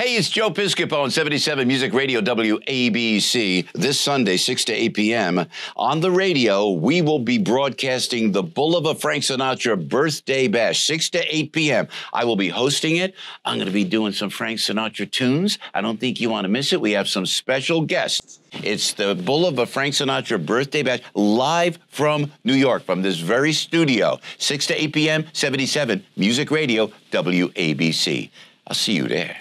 Hey, it's Joe Piscopo on 77 Music Radio WABC. This Sunday, 6 to 8 p.m. On the radio, we will be broadcasting the Bulova Frank Sinatra Birthday Bash, 6 to 8 p.m. I will be hosting it. I'm going to be doing some Frank Sinatra tunes. I don't think you want to miss it. We have some special guests. It's the Bulova Frank Sinatra Birthday Bash live from New York, from this very studio, 6 to 8 p.m., 77 Music Radio WABC. I'll see you there.